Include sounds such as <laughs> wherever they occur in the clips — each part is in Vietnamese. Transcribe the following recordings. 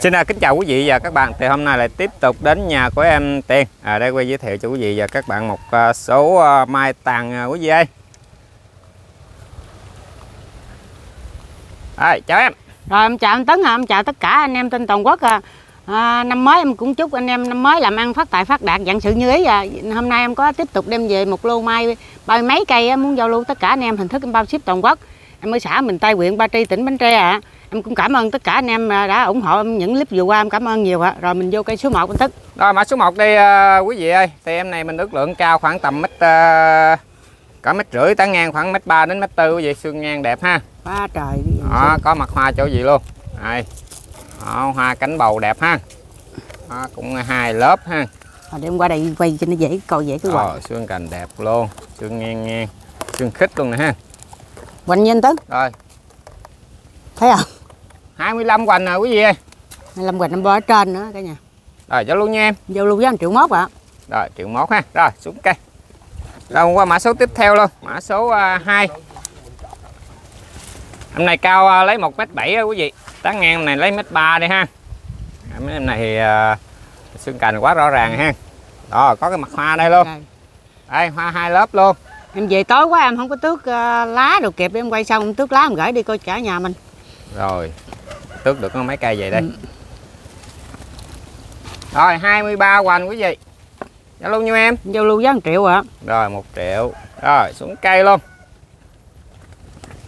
Xin à, kính chào quý vị và các bạn. Thì hôm nay lại tiếp tục đến nhà của em Tiền. À, đây quay giới thiệu cho quý vị và các bạn một à, số à, mai tàn à, quý vị ơi. à, chào em. Rồi em chào anh Tấn à, em chào tất cả anh em trên toàn quốc à. À, năm mới em cũng chúc anh em năm mới làm ăn phát tài phát đạt dạng sự như ý à. Hôm nay em có tiếp tục đem về một lô mai ba mấy cây muốn giao lưu tất cả anh em hình thức em bao ship toàn quốc. Em ở xã mình Tây huyện Ba Tri tỉnh Bến Tre ạ. À. Em cũng cảm ơn tất cả anh em à, đã ủng hộ em những clip vừa qua em cảm ơn nhiều ạ. Rồi mình vô cây số 1 anh Tức. Rồi mã số 1 đi à, quý vị ơi. Thì em này mình ước lượng cao khoảng tầm mét à, cả mét rưỡi tán ngang khoảng mét 3 đến mét 4 quý vị, xương ngang đẹp ha. Quá trời. Đó, có mặt hoa chỗ gì luôn. Đây. Đó, hoa cánh bầu đẹp ha. Đó, cũng hai lớp ha. Rồi đem qua đây quay cho nó dễ coi dễ cái. Rồi, xương cành đẹp luôn, xương ngang ngang, xương khít luôn nè ha. Hoành như anh Tấn, Rồi, thấy không? 25 hoành nè quý vị ơi. Lâm hoành em bò ở trên nữa cả nhà. Rồi, cho luôn nha em. Giao lưu với anh triệu mốt ạ. Rồi, triệu mốt ha. Rồi, xuống cây. Rồi, qua mã số tiếp theo luôn, mã số uh, 2. Em này cao uh, lấy 1m7 quý vị. Tán ngang này lấy 1m3 đi ha. Mấy em này thì uh, xương cành quá rõ ràng ha. Đó, có cái mặt hoa đây luôn. Đây, hoa hai lớp luôn. em về tối quá em không có tước ờ, lá đồ kịp em quay xong em tước lá em gửi đi coi cả nhà mình Rồi, tước được có mấy cây vậy đây. Ừ. Rồi, 23 hoành quý vị. Dạ luôn nhiêu em? giao lưu giá 1 triệu ạ Rồi 1 triệu Rồi xuống cây luôn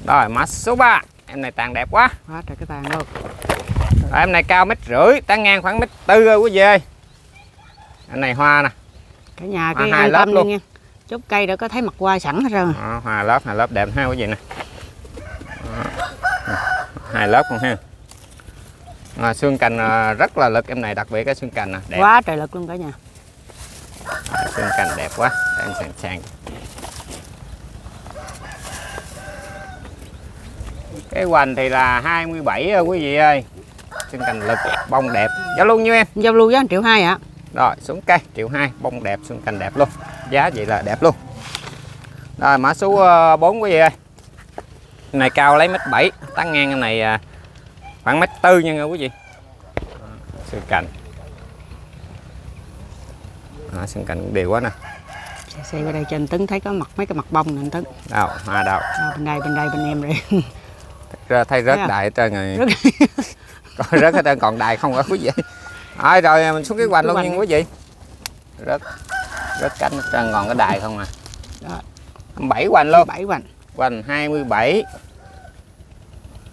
Rồi mã số 3 Em này tàn đẹp quá quá trời cái tàn luôn Rồi, Em này cao mét rưỡi Tán ngang khoảng mét tư rồi quý vị ơi Em này hoa nè cả nhà À, cái hai lớp luôn. nha chốt cây đã có thấy mặt hoa sẵn hết rồi Đó, Hoa lớp hai lớp đẹp ha quý vị nè Đó. Hai lớp con ha à, Xương cành à, rất là lực em này đặc biệt cái xương cành nè. Đẹp. Quá trời lực luôn cả nhà. À, xương cành đẹp quá Để em sàng sàng. Cái hoành thì là 27 rồi quý vị ơi. Xương cành lực bông đẹp. Giá luôn như em? Giao lưu giá 1 triệu hai ạ. Rồi xuống cây triệu hai bông đẹp xương cành đẹp luôn. Giá vậy là đẹp luôn. Rồi mã số 4 quý vị ơi. Này cao lấy mét 7 tán ngang này à, khoảng mét tư nha quý vị. Xương cành. À, xương cành cũng đều quá nè. Xe xe qua đây cho anh Tấn thấy có mặt mấy cái mặt bông nè anh Tấn. Đâu hoa đâu. À, bên đây bên đây bên em rồi. Ra thấy rớt Thấy à? đại hết trơn rồi. <laughs> Coi rớt hết trơn còn đại không á quý vị? Rồi rồi mình xuống cái hoành luôn nha quý vị. Rớt rớt cánh hết trơn còn cái đài không à. Đó. 27 hoành luôn. Bảy hoành. Hoành 27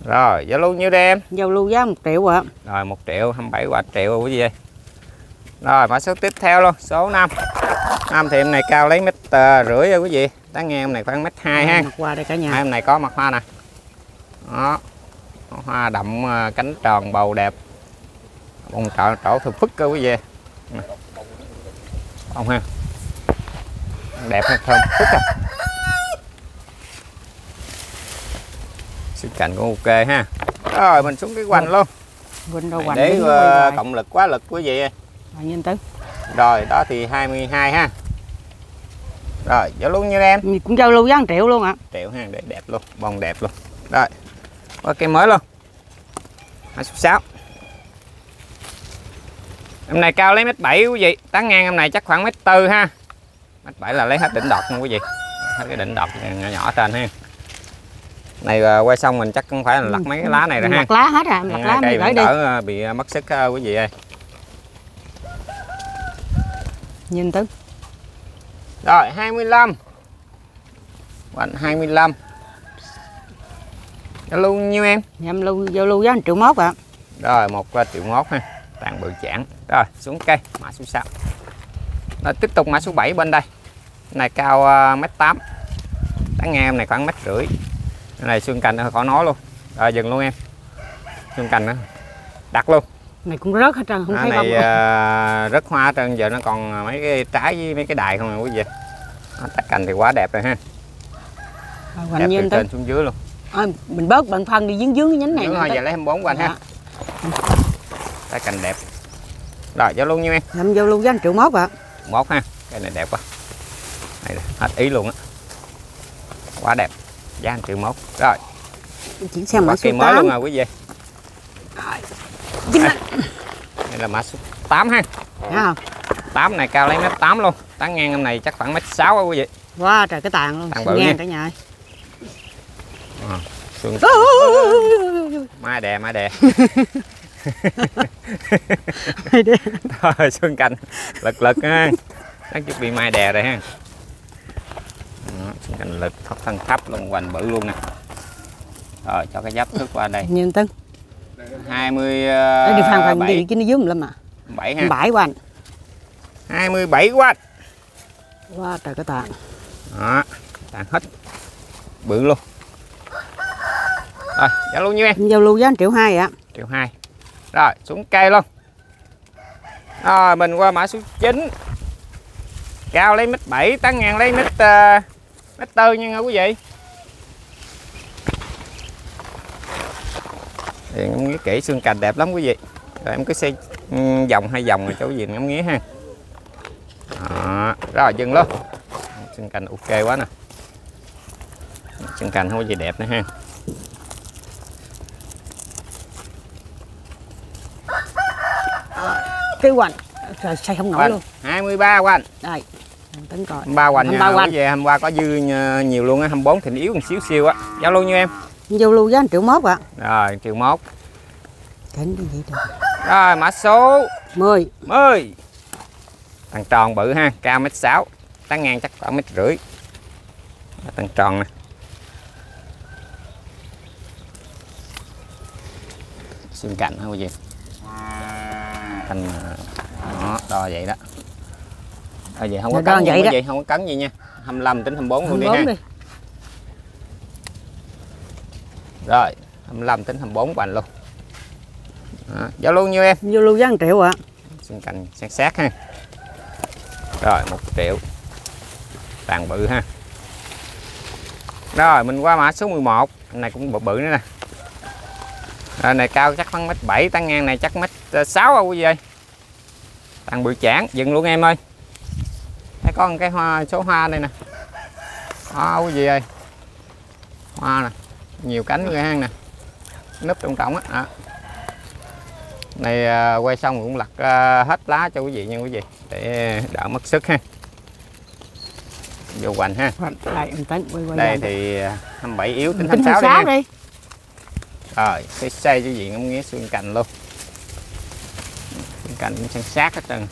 rồi giá luôn nhiêu đây em giao lưu giá 1 triệu ạ. Rồi 1 triệu 27 hoành triệu quý vị ơi. rồi mã số tiếp theo luôn số 5 năm thì em này cao lấy mét ờ, rưỡi rồi quý vị tán ngang em này khoảng mét hai ha. Mặt hoa đây cả Hai nhà em này có mặt hoa nè. Đó hoa đậm à, cánh tròn bầu đẹp. Bông trọ trổ thực phức cơ quý vị Nè. bông ha. Đẹp ha thơm phức à sức cạnh cũng ok ha. Rồi mình xuống cái hoành luôn. Quên đâu hoành để ờ, hoài. cộng lực quá lực quý vị ơi. Rồi, anh Tấn rồi đó thì 22 ha. Rồi giá luôn như em. Mình cũng giao lưu giá 1 triệu luôn ạ. Triệu ha để đẹp luôn bông đẹp luôn. Rồi qua cây mới luôn. Hai số sáu em này cao lấy mét bảy quý vị. Tán ngang em này chắc khoảng mét tư ha. Mét bảy là lấy hết đỉnh đọt nha quý vị. Hết cái đỉnh đọt nhỏ nhỏ trên ha này à, quay xong mình chắc cũng phải là lặt mấy cái lá này rồi ha. Lặt lá hết em lặt lá cây mình gửi đi. đỡ à, bị à, mất sức quý vị ơi. Anh Tấn rồi 25 Hoành 25 Giao luôn nhiêu em? Dạ, em lưu giao lưu giá 1 triệu mốt ạ. Rồi một triệu mốt ha. Tàn bự chản Rồi xuống cây mã số 6 Rồi tiếp tục mã số 7 bên đây. Này cao uh, mét 8 Tán ngang em này khoảng mét rưỡi Cái này xương cành khỏi nói luôn. Rồi dừng luôn em. Xương cành nữa Đặt luôn. Này cũng rớt hết trơn không Cái thấy này luôn. uh, rất hoa trơn giờ nó còn mấy cái trái với mấy cái đài không à quý vị? Tắt cành thì quá đẹp rồi ha. Rồi, Đẹp từ anh trên xuống dưới luôn. À, mình bớt bằng phân đi dướng dướng cái nhánh này anh giờ lấy 24 của anh ha. Dạ. Tắt cành đẹp. Rồi giao luôn nhiêu em. Em giao lưu giá 1 triệu mốt ạ. Một ha. Cái này đẹp quá. Này hết ý luôn á. Quá đẹp giá 1 triệu mốt rồi. Chuyển sang mã số cây mới 8 luôn à quý vị. Chín á đây. Là mã số 8 ha. Thấy không? 8 này cao lấy mét 8 luôn. Tán ngang em này chắc khoảng mét 6 á quý vị. Wow trời cái tàn luôn. Tàn bự nha. cả nhà xương. Mai đè mai <laughs> đè. Thôi xương canh lực lực ha. Chắc chút bị mai đè rồi ha Canh lực thấp thân thấp luôn hoành bự luôn nè. Rồi cho cái giáp thước qua đây. Nhìn tân. 20 Để đi phan khoan 7 đi cái nó dúm lắm mà 7 ha. Bãi của anh 27 quá wow trời cái tàn. Đó tàn hết. Bự luôn. Rồi giá luôn nhiêu em giao lưu giá 1 triệu hai ạ. Triệu hai. Rồi xuống cây luôn. Rồi mình qua mã số 9 cao lấy mét 7 tán ngang lấy mét uh, mét tư nha quý vị. Thì em nghĩ kỹ xương cành đẹp lắm quý vị. Rồi em cứ xây ừ, vòng hai vòng rồi cho quý vị ngắm nghía ha. Đó. rồi dừng luôn. Xương cành ok quá nè. Xương cành không có gì đẹp nữa ha. Cái hoành trời xây không nổi Hoành, luôn. 23 của anh đây tính coi. 23 hoành nha 23 hoành. về hôm qua có dư nh- nhiều luôn á 24 thì yếu một xíu xíu á. Giao luôn như em? Giao lưu giá 1 triệu mốt ạ. Rồi triệu mốt. Tính đi vậy được? Rồi mã số 10 10 thằng tròn bự ha cao mét 6 tán ngang chắc khoảng mét rưỡi. Thằng tròn nè. Xương cạnh không có gì thành đó đo vậy đó đo vậy không có gì vậy vị không có cấn gì nha 25 đến 24 luôn đi ha 24 đi Rồi, 25 tính 24 bành luôn. Đó, giao luôn nhiêu em? giao lưu giá 1 triệu ạ Xương cành sát sát ha. Rồi, 1 triệu. Tàn bự ha. Rồi, mình qua mã số 11. Cái này cũng bự bự nữa nè. Rồi, này cao chắc khoảng mét 7, tán ngang này chắc mét 6 đâu quý vị ơi. Tàn bự chản, dừng luôn em ơi. Có một cái hoa số hoa đây nè. Đó quý vị ơi. Hoa nè nhiều cánh người hang nè. Núp trong trọng á này à, quay xong cũng lặt à, hết lá cho quý vị nha quý vị để đỡ mất sức ha. Vô hoành ha. Đây em tính quay quay đây thì à, 27 yếu tính tính 26 đi 26 ha. đi. Rồi cái xây cho vị ngắm nghía xương cành luôn. Xương cành cũng san sát hết trơn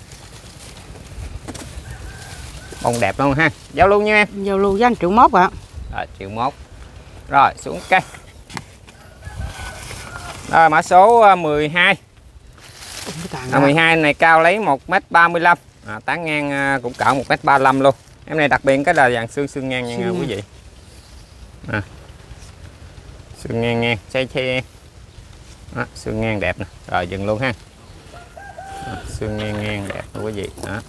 bông đẹp luôn ha? Giao luôn nha em. Giao lưu giá 1 triệu mốt ạ. Rồi, triệu mốt. Rồi, xuống cây Rồi, mã số à, 12 cái tàn à, 12 này cao lấy 1m35 à, Tán ngang à, cũng cỡ 1m35 luôn. Em này đặc biệt cái là dàn xương xương ngang nha Xương quý vị. À. Xương ngang ngang, xây xe đó, Xương ngang đẹp nè. Rồi, dừng luôn ha. À, Xương ngang ngang đẹp nè quý vị. Đó.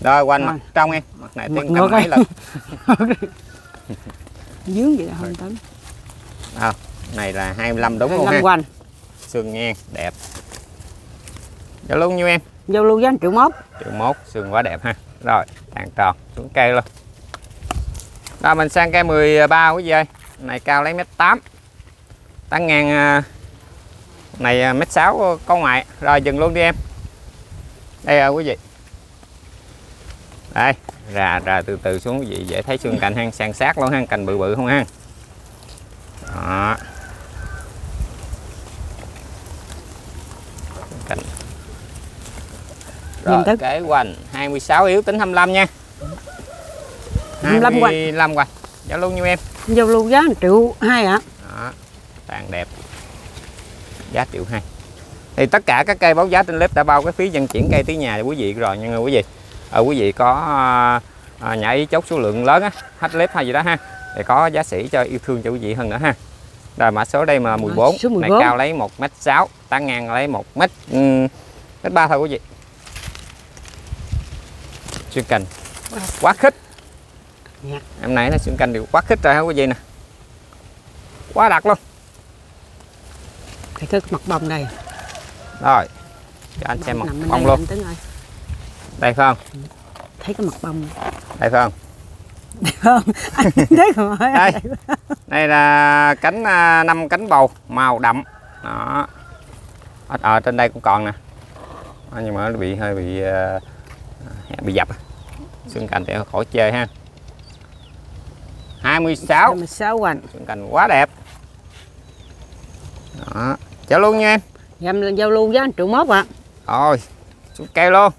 Rồi, quanh mặt trong em. Mặt này tiếng ngược mấy lần <laughs> dướng vậy không tính này là 25 đúng luôn ha 25 quanh xương ngang đẹp. Giao luôn nhiêu em? Giao lưu giá 1 triệu mốt. Triệu mốt xương quá đẹp ha. Rồi tàn tròn xuống cây luôn. Rồi mình sang cây 13 quý vị ơi. Này cao lấy mét 8 tán ngang à, này à, mét 6 có ngoại rồi dừng luôn đi em. Đây à, quý vị đây ra ra từ từ xuống quý vị dễ thấy xương cạnh hang san sát luôn ha cành bự bự không ha đó. Cành. Rồi tới. kế hoành 26 yếu tính 25 nha. 25 hoành. 25 hoành. Giao luôn nhiêu em? Giao lưu giá 1 triệu hai ạ. Đó tàn đẹp. Giá triệu hai. Thì tất cả các cây báo giá trên clip đã bao cái phí vận chuyển cây tới nhà cho quý vị rồi nha quý vị ở quý vị có à, à, nhã ý chốt số lượng lớn á hết clip hay gì đó ha thì có giá sĩ cho yêu thương cho quý vị hơn nữa ha. Rồi mã số đây mà 14 số này 14. cao lấy 1m6 tán ngang lấy 1 m mét ba thôi quý vị. Xuyên cành. Quá khích. Dạ. em nãy nó xuyên cành đều quá khích rồi hả quý vị nè. Quá đặc luôn. Cái mặt bông đây. Rồi cho anh xem mặt bông luôn đây không? Thấy cái mặt bông. Đây không? Không? Anh <laughs> thấy không? Đây. đây là cánh à, năm cánh bầu màu đậm. Đó. Ở, ở trên đây cũng còn nè. Đó, nhưng mà nó bị hơi bị ờ, bị dập. Xương cành để khỏi chê ha. 26 26 hoành. Xương cành quá đẹp. Đó. Chở luôn nha em. Lên giao lưu với anh triệu mốt ạ. Rồi xuống cây luôn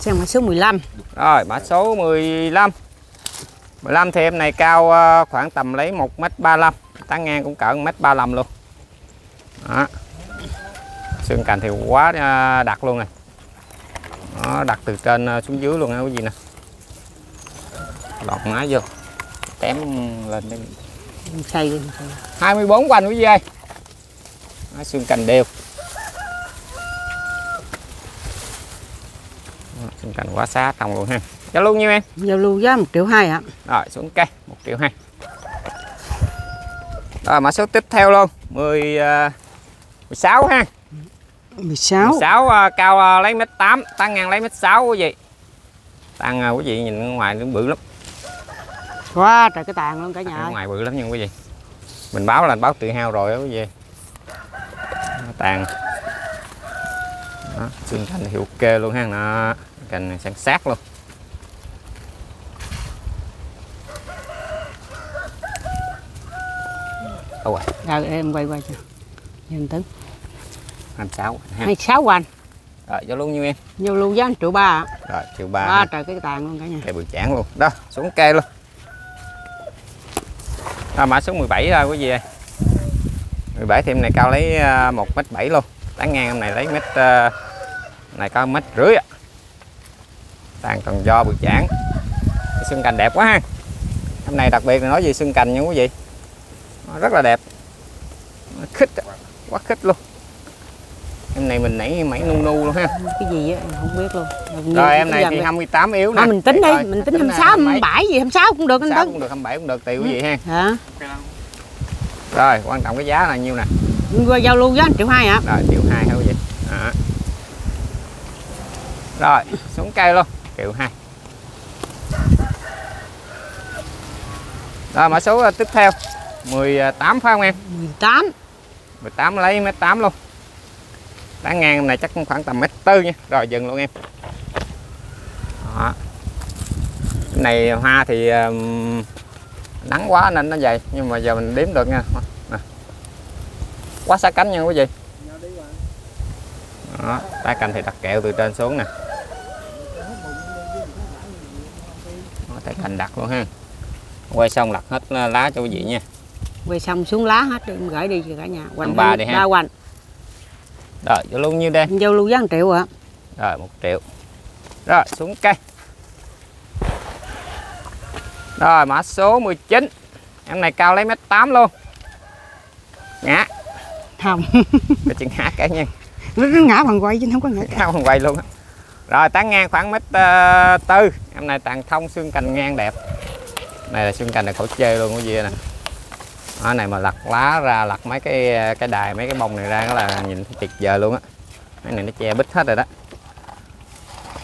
Xem mã số 15 rồi mã số 15 15 thì em này cao ờ, khoảng tầm lấy 1m35 tán ngang cũng cỡ 1m35 luôn. Đó. Xương cành thì quá ờ, đặc luôn này. Nó đặt từ trên ờ, xuống dưới luôn á quý vị nè. Lọt má vô. Tém lên Xây 24 quanh quý vị ơi. Đó, xương cành đều Đó, cành quá xá tông luôn ha. Cho luôn nhiêu em? Giao lưu với 1 triệu 2 ạ. Rồi xuống cây 1 triệu hai. Rồi mã số tiếp theo luôn 10 uh, 16 ha. 16 16 uh, cao uh, lấy mét 8 tăng ngang lấy mét 6 quý vị. Tăng uh, quý vị nhìn ngoài nó bự lắm. Quá trời cái tàn luôn cả nhà ngoài bự lắm nha quý vị. Mình báo là báo tự hao rồi đó quý vị. Tàn. Đó, xương cành thì ok luôn ha nó cành này sáng sát luôn. Đâu rồi Rồi em quay quay cho. Nhìn tính 26 ha. 26 hoành. Rồi vô luôn nhiêu em. Giao lưu với 1 triệu 3 ạ rồi triệu ba ha. trời cái tàn luôn cả nhà. Cây bự chản luôn. Đó xuống cây luôn. À, mã số 17 rồi quý vị ơi. 17 thì em này cao lấy à, một mét bảy luôn. Tán ngang em này lấy mét à, này cao mét rưỡi ạ tàn còn do bự chản xương cành đẹp quá ha. Hôm nay đặc biệt là nói về xương cành nha quý vị. Nó rất là đẹp. Nó khích quá khích luôn. Em này mình nãy mảy nu nu luôn ha. Cái gì á em không biết luôn. Rồi em này thì mình- 28 yếu nè. Thôi mình tính đi, mình tính tính 26, 27 gì 26 cũng được anh 26 Tấn cũng được 27 cũng được tùy quý vị ha. Hả? rồi quan trọng cái giá là nhiêu nè? Qua giao lưu với 1 triệu 2 ạ rồi triệu hai hả quý vị. Đó. rồi xuống cây luôn triệu hai. Rồi mã số ờ, tiếp theo. 18 phải không em? 18 18 lấy mét 8 luôn. Tán ngang này chắc khoảng tầm mét tư nha. Rồi dừng luôn em. Đó. Cái này hoa thì ừm, nắng quá nên nó dày nhưng mà giờ mình đếm được nha. Nè. quá sát cánh nha quý vị. Đó tay cành thì đặt kẹo từ trên xuống nè Tay cành đặt luôn ha. Quay xong đặt hết lá cho quý vị nha. Quay xong xuống lá hết em gửi đi cho cả nhà. Năm ba đi ha. ba hoành. Rồi vô luôn như đây? Giao lưu với 1 triệu ạ. Rồi 1 triệu. Rồi xuống cây. Rồi mã số 19 Em này cao lấy mét 8 luôn. Ngã. Không. Cái chuyện ngã cả nha. Nó ngã bằng quay chứ không có ngã Cao không quay luôn á Rồi tán ngang khoảng mét ờ, tư. Em này tàn thông xương cành ngang đẹp. Này là xương cành này khổ chê luôn cái gì nè. Đó này mà lặt lá ra lặt mấy cái cái đài mấy cái bông này ra đó là nhìn thấy tuyệt vời luôn á. Cái này nó che bít hết rồi đó.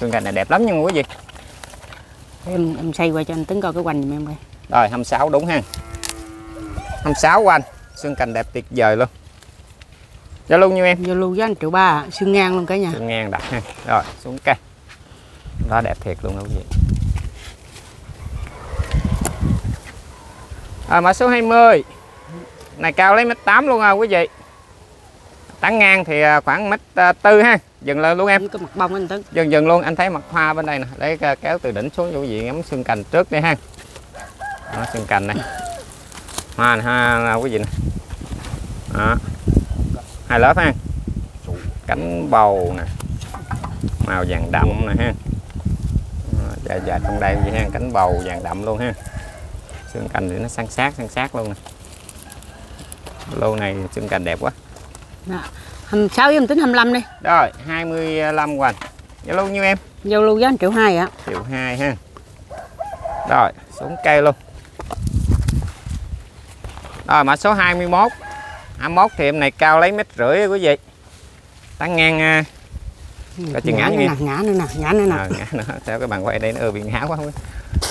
Xương cành này đẹp lắm nha quý vị. Em em xây qua cho anh Tấn coi cái hoành giùm em coi. Rồi 26 đúng ha. 26 của anh. Xương cành đẹp tuyệt vời luôn Cho luôn như em? Lưu với 1 triệu 3 ạ Xương ngang luôn cả nhà. Xương ngang đặt ha <laughs> Rồi xuống cây. Đó đẹp thiệt luôn quý vị Rồi mã số 20 Này cao lấy mét 8 luôn à quý vị. Tán ngang thì à, khoảng mét à, tư ha. Dừng lên luôn em. Cái mặt bông anh Tấn. Dần dần luôn anh thấy mặt hoa bên đây nè. À, kéo từ đỉnh xuống cho quý vị ngắm xương cành trước đi ha. Đó, xương cành này. Hoa này ha quý vị nè. Đó. Hai lớp ha. Cánh bầu nè. Màu vàng đậm nè ha. Đó, dạ dạ trong đây vậy ha cánh bầu vàng đậm luôn ha. Xương cành thì nó san sát san sát luôn nè. Lô này xương cành đẹp quá. 26 với em tính 25 đi. Rồi 25 hoành. Zalo nhiêu em? Giao lưu với 1 triệu 2 ạ. Triệu hai ha. Rồi xuống cây luôn. Rồi mã số 21 21 thì em này cao lấy mét rưỡi quý vị. Tán ngang à, Coi chừng ngã như nè Ngã nữa nè Ngã nữa nè. À, ngã nữa. <laughs> Theo cái bàn quay đây nó ừ, bị ngã quá không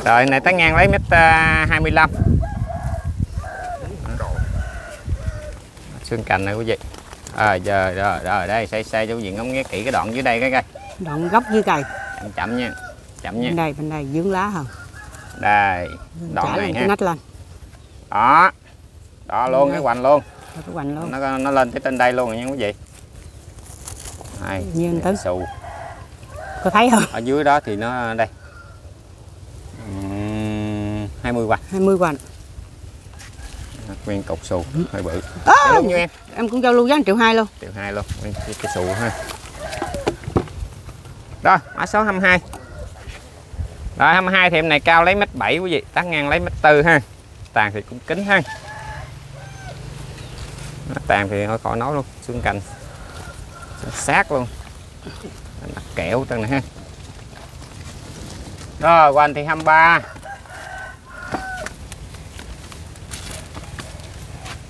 rồi này tán ngang lấy mét à, 25 xương cành này quý vị. À, giờ rồi, rồi đây xây xây cho quý vị ngắm nghe kỹ cái đoạn dưới đây cái coi. Đoạn gốc dưới cây. Chậm chậm nha chậm nha. Bên đây bên đây dướng lá hơn đây đoạn Chả này ha. nách lên. Đó. Đó luôn Đây. cái hoành luôn Cái hoành luôn. Nó nó lên tới trên đây luôn rồi nha quý vị. Đây Như anh Tấn. xù có thấy không? Ở dưới đó thì nó đây. Ừm, 20 hoành 20 hoành nguyên cục xù hơi bự. Đúng như em. Em cũng giao lưu giá 1 triệu hai luôn. Triệu hai luôn nguyên cái, cái xù ha. Rồi mã số 22 rồi 22 thì em này cao lấy mét 7 quý vị tán ngang lấy mét 4 ha. Tàn thì cũng kính ha Nó tàn thì thôi khỏi nói luôn xương cành. Xương sát luôn. Đặt kẹo trên này ha. Rồi của anh thì 23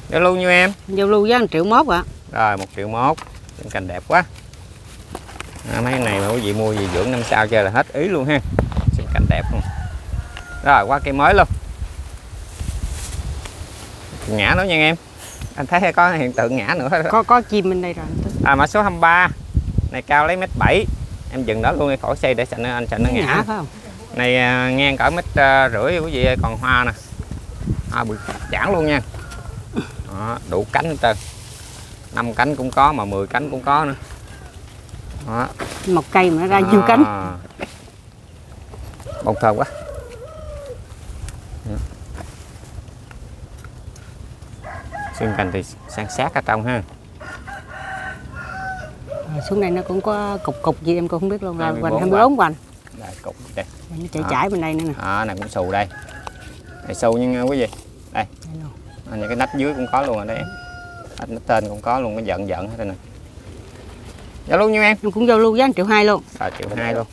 Giao lưu như em? Giao lưu giá 1 triệu mốt ạ. Rồi một triệu mốt. Xương cành đẹp quá. À, mấy này mà quý vị mua gì dưỡng năm sao chơi là hết ý luôn ha. Xương cành đẹp luôn. Rồi qua cây mới luôn. Ngã nữa nha em anh thấy có hiện tượng ngã nữa có có chim bên đây rồi. À mã số 23 này cao lấy mét 7 em dừng đó luôn khỏi xây để sợ nó anh sợ nó ngã. ngã phải không? Này à, ngang cỡ mét à, rưỡi quý vị ơi, còn hoa nè. Hoa bự chản luôn nha. Đó, đủ cánh hết trơn. Năm cánh cũng có mà 10 cánh cũng có nữa. Đó. một cây mà nó ra nhiều cánh. À. bông thơm quá xương cành thì sang sát ở trong ha. Rồi xuống đây nó cũng có cục cục gì em cũng không biết luôn. Rồi 24 hoành 24 hoành. đây cục đây. Nó chảy À. chảy bên đây nữa nè. À, này cũng xù đây. Đây xù nhưng quý vị. Đây. Luôn. à, những cái nách dưới cũng có luôn đây em nách tên cũng có luôn cái giận giận hết đây nè. Dạ luôn như em? Em cũng giao lưu giá 1 triệu hai luôn. Rồi triệu hai luôn.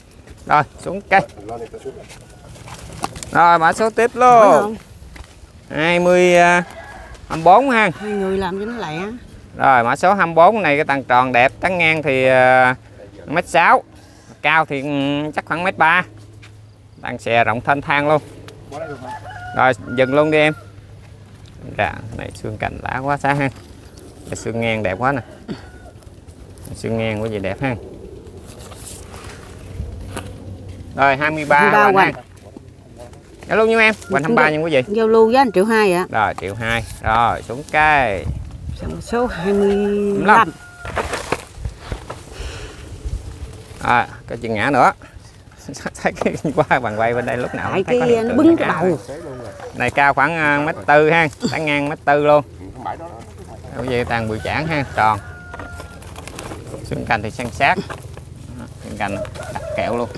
Rồi xuống cây rồi mã số tiếp luôn. Đúng không? 20 à, 24 ha. Hai người làm cho nó lẹ. Rồi mã số 24 này cái tầng tròn đẹp tán ngang thì à, mét sáu. Cao thì ừ, chắc khoảng mét ba. Tàn xè rộng thanh thang luôn. Rồi dừng luôn đi em. Dạ này xương cành lá quá xa ha. Cái xương ngang đẹp quá nè. Xương ngang quá gì đẹp ha. Rồi 23 23 hoành hoành. ha Dạ luôn như em hoành 23 nha quý vị giao lưu giá 1 triệu hai ạ. Rồi triệu hai. Rồi xuống cây Xong số 25 à cái chân ngã nữa. <laughs> Thấy cái qua bằng quay bên đây lúc nào tại thấy có cái hiện nó bứng cái đầu. Này cao khoảng à, mét tư ha tán ngang mét tư luôn. Đâu vậy tàn bự chản ha tròn. Xương cành thì san sát. Xương cành đặt kẹo luôn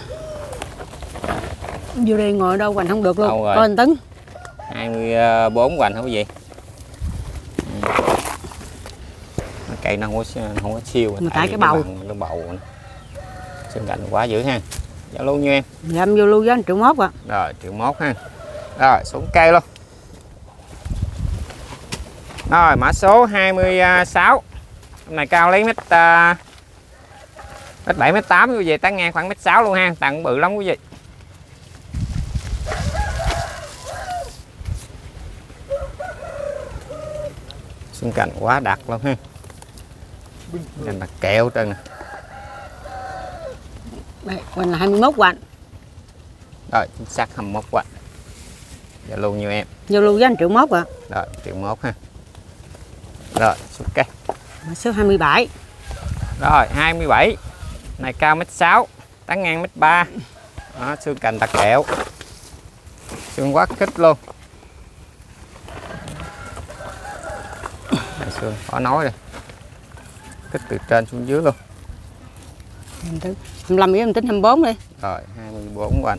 vô đây ngồi đâu hoành không được luôn. Có anh tấn. 24 hoành hả quý vị Ừ. Nó cây nó không có, không có siêu Mà tại cái bầu. cái bầu xương cành quá dữ ha. Dạ luôn như em. Dạ em giao lưu giá 1 triệu mốt ạ. Rồi triệu mốt ha. Rồi xuống cây luôn. Rồi mã số 26 Hôm này cao lấy mét uh, Mét 7 mét 8 quý vị tán ngang khoảng mét 6 luôn ha. Tặng bự lắm quý vị Xương cành quá đặc luôn ha Cành đặc kẹo trơn nè. Đây hoành là 21 hoành Rồi chính xác 21 quả Dạ luôn như em. Giao lưu giá 1 triệu mốt ạ. Rồi triệu mốt ha. Rồi xuống cây số 27 Rồi 27 Này cao mét 6 Tán ngang mét 3 Đó, xương cành đặc kẹo. Xương quá kích luôn Xương khó nói rồi. Kích từ trên xuống dưới luôn. Em tính 25 với em tính 24 đi. Rồi 24 quanh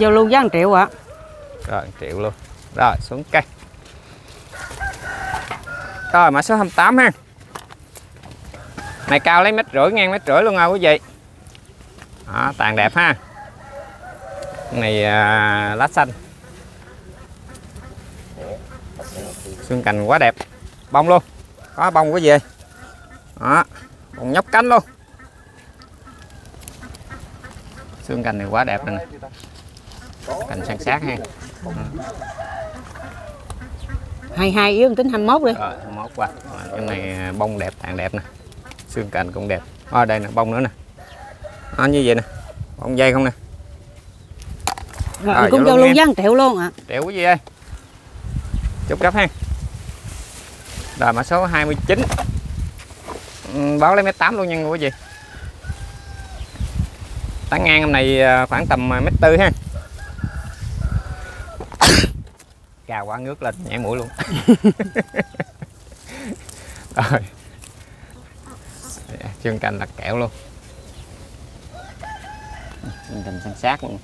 giao lưu giá 1 triệu ạ. Rồi triệu luôn. Rồi xuống cây. Rồi mã số 28 ha. Này cao lấy mét rưỡi ngang mét rưỡi luôn rồi quý vị. Đó, tàn đẹp ha. Này à, lá xanh xương cành quá đẹp. Bông luôn. Có bông quý vị đó bông nhóc cánh luôn. Xương cành này quá đẹp nè. Cành san sát ha. 22 yếu em tính 21 đi. Rồi mốt qua À, cái này bông đẹp tàn đẹp nè. Xương cành cũng đẹp. Ở đây nè bông nữa nè. Nó như vậy nè. Bông dây không nè? Rồi, em cũng vô luôn 1 triệu luôn ạ. Triệu cái gì ơi chúc gấp ha rồi mã số 29 ừ, báo lấy mét tám luôn nha quý vị tán ngang hôm này à, khoảng tầm à, mét tư ha. <coughs> Gà quá ngước lên nhảy mũi luôn. <laughs> Rồi. Chân canh đặt kẹo luôn. Canh san sát luôn.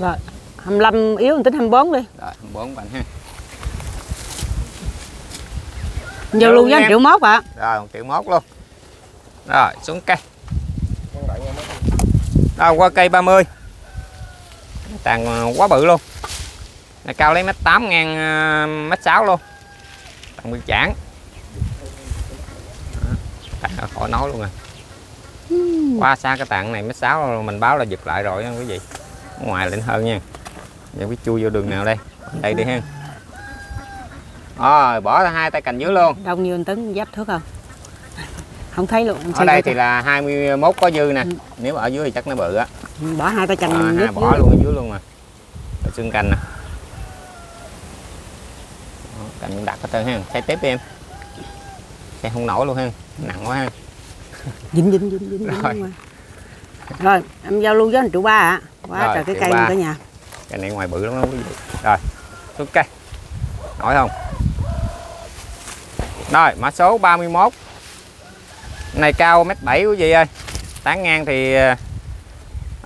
Rồi 25 yếu tính 24 đi. Rồi bốn bạn ha vô luôn với 1 em. triệu mốt ạ. Rồi một triệu mốt luôn. Rồi xuống cây. Rồi qua cây 30 tàn ờ, quá bự luôn. Này cao lấy mét tám ngang ờ, mét sáu luôn. Tàn bị chản tàn ờ, khỏi nói luôn rồi qua xa cái tàn này mét sáu rồi mình báo là giật lại rồi nha quý vị. Ở ngoài lên hơn nha. Giờ biết chui vô đường nào đây? Đây đi ha rồi bỏ ra hai tay cành dưới luôn. Đông như anh tấn giáp thước không? Không thấy luôn ở đây thì là 21 có dư nè. Nếu mà ở dưới thì chắc nó bự á. Coi. bỏ hai tay à, cành dứt bỏ luôn ở dưới luôn mà Rồi xương cành nè. Cành đặt hết trơn ha. Xây tiếp đi em. Xây không nổi luôn ha. Nặng quá ha. Dính dính dính dính dính Rồi. rồi. rồi em giao lưu với 1 triệu ba ạ. Quá Rồi, trời cái cây cả nhà. Cây này ngoài bự lắm đó quý vị rồi xuống cây nổi không rồi mã số 31 này cao mét bảy quý vị ơi. Tán ngang thì ờ,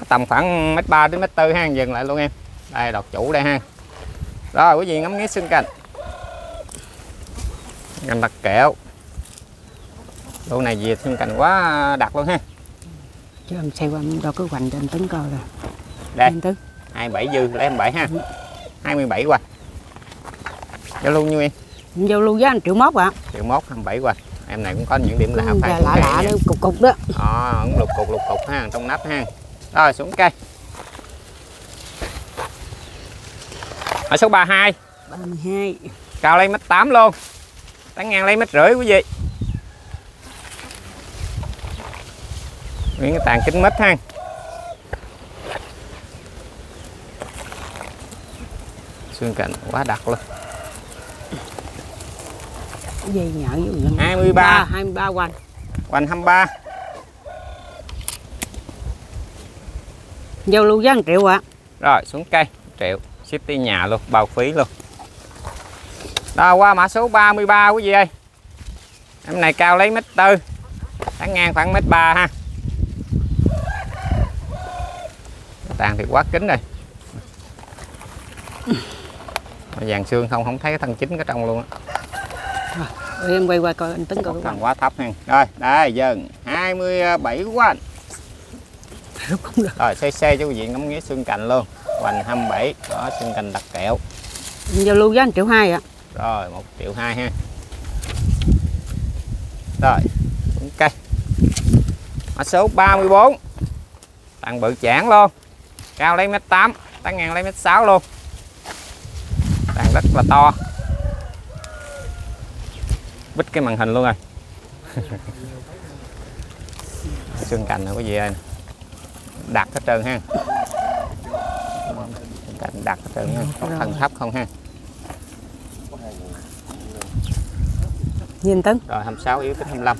tầm khoảng mét ba đến mét tư ha dừng lại luôn em. Đây đọt chủ đây ha. Rồi quý vị ngắm nghía xương cành cành đặc kẹo. Lô này gì xương cành quá đặc luôn ha. Chứ em xem qua em cho cái hoành cho anh tấn coi rồi. Đây. anh tấn 27 dư lấy em 7 ha. 27 qua. Cho luôn như em giao lưu với 1 triệu mốt ạ. Triệu mốt 27 qua em này cũng có những điểm lạ lạ phải lạ lạ đó cục cục đó. Đó, ẩn lục cục lục cục ha trong nắp ha. Rồi xuống cây. Ở số 32 32 cao lấy mét 8 luôn. Tán ngang lấy mét rưỡi quý vị. Nguyên cái tàn kính mít ha. Xương cạnh quá đặc luôn dây nhợ với mình 23. 23 hoành quanh. 23 giao lưu với 1 triệu ạ. Rồi xuống cây. Triệu. Ship đi nhà luôn bao phí luôn. Đó qua mã số 33 quý vị ơi Em này cao lấy mét tư. Tán ngang khoảng mét ba ha. Tàn thì quá kín rồi. Vàng xương không không thấy cái thân chính ở trong luôn á Rồi em quay qua coi anh tấn coi. Phần quá thấp ha Rồi đây dần 27 của anh được Rồi xe xe cho quý vị ngắm nghía xương cành luôn. Hoành 27 Đó xương cành đặc kẹo. Giao lưu với 1 triệu 2 ạ. Rồi 1 triệu 2 ha. Rồi cây. Mã số 34 Tặng bự chản luôn. Cao lấy mét 8 Tán ngang lấy mét 6 luôn. Tàn rất là to Bích cái màn hình luôn rồi. <laughs> Xương cành nè quý vị ơi Đặt hết trơn ha. Cành đặt hết trơn ha. Có thân thấp không ha? Như anh tấn. Rồi 26 yếu tới 25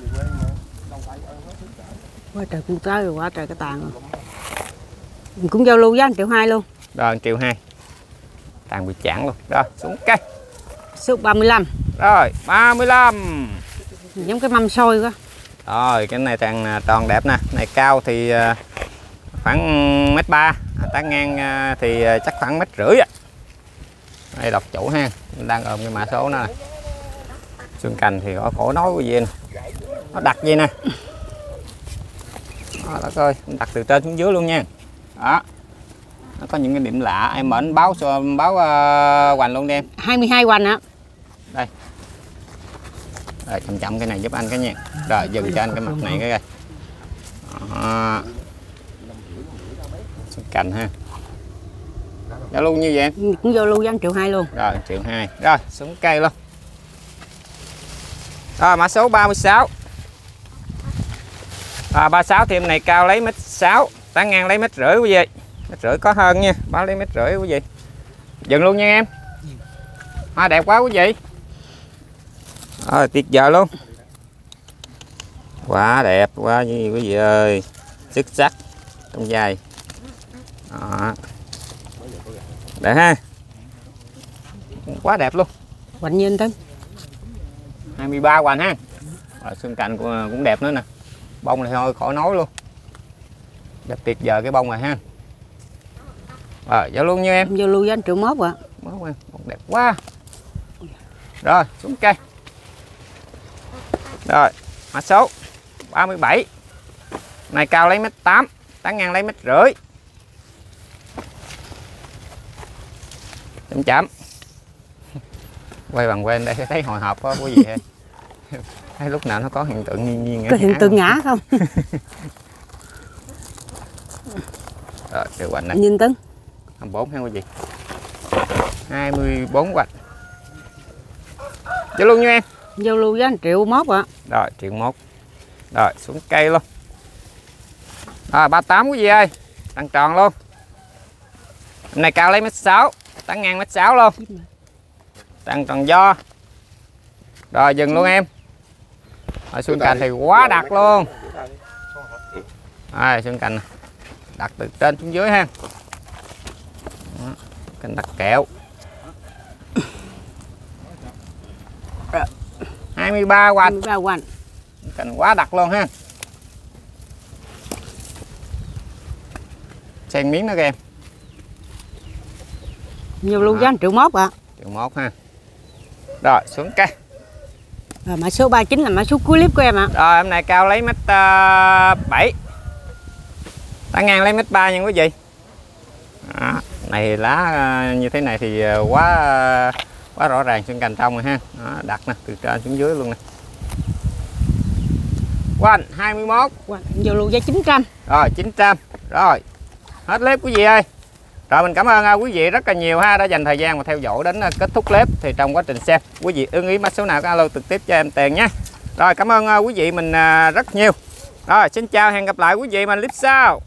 quá trời con trái rồi quá trời cái tàn rồi. Mình cũng giao lưu với 1 triệu 2 luôn. Rồi 1 triệu 2 Tàn bị chản luôn. Rồi xuống cây số 35 Rồi 35 giống cái mâm xôi quá. Rồi cái này tàn à, tròn đẹp nè. Này cao thì à, khoảng mét ba. Tán ngang à, thì chắc khoảng mét rưỡi à. Đây đọc chủ ha. Mình đang ôm cái mã số nè. Xương cành thì có cổ nói cái gì nè. Nó đặt gì nè. Đó, coi đặt từ trên xuống dưới luôn nha. Đó. Nó có những cái điểm lạ. Em mệnh báo cho báo uh, hoành luôn đi em. 22 hoành ạ rồi chậm chậm cái này giúp anh cái nha rồi dừng cho anh cái mặt này cái coi Đó. Cành ha Dạ luôn như vậy em. cũng vô lưu với anh triệu hai luôn Rồi triệu 2. Rồi xuống cây luôn. Rồi mã số 36. À, 36 thì em này cao lấy mét 6, tán ngang lấy mét rưỡi quý vị. Mét rưỡi có hơn nha, báo lấy mét rưỡi quý vị. Dừng luôn nha em. Hoa đẹp quá quý vị. Rồi tuyệt vời luôn. Quá đẹp quá như quý vị ơi. Xuất sắc trong dài. Đó. Đẹp ha. Quá đẹp luôn. hoành nhiên tấn 23 hoành ha Rồi, xương cạnh cũng, đẹp nữa nè bông này thôi khỏi nói luôn đẹp tuyệt vời cái bông này ha rồi giao luôn như em vô lưu với anh triệu mốt ạ bông đẹp quá rồi xuống cây rồi mã số 37 này cao lấy mét 8 tán ngang lấy mét rưỡi. Chậm chậm <laughs> quay bằng quên đây <laughs> thấy hồi hộp quá quý vị <laughs> thấy lúc nào nó có hiện tượng nhiên nhiên có hiện tượng ngã không? Rồi từ hoành này. Nhiên tấn. 24 ha quý vị 24 hoạch cho luôn nha em vô lưu với anh triệu mốt ạ. Rồi, triệu mốt. rồi, xuống cây luôn. À, rồi 38 cái gì ơi tăng tròn luôn. Hôm này cao lấy mét 6 tăng ngang mét 6 luôn. Tăng tròn do. Rồi, dừng luôn em. Rồi, xương cành thì quá đặc luôn. Rồi, xương cành đặt từ trên xuống dưới ha. Cành đặt kẹo. 23 hoành ba hoành cành quá đặc luôn ha. Xen miếng nữa kìa em. Vô lưu với anh triệu mốt ạ. Triệu một ha. Rồi xuống cây rồi mã số 39 là mã số cuối clip của em ạ. Rồi em này cao lấy mét uh, 7 tán ngang lấy mét 3 nha quý vị. Đó, này lá ờ, như thế này thì ờ, quá ờ, quá rõ ràng xương cành trong rồi ha. Đó, đặt nè từ trên xuống dưới luôn nè. Quanh 21 Hoành, vô lưu với 900 Rồi 900 Rồi Hết clip quý vị ơi. Rồi mình cảm ơn à, quý vị rất là nhiều ha Đã dành thời gian mà theo dõi đến à, kết thúc clip Thì trong quá trình xem Quý vị ưng ý mã số nào có alo trực tiếp cho em tiền nhé. Rồi cảm ơn à, quý vị mình rất nhiều. Rồi xin chào hẹn gặp lại quý vị mình clip sau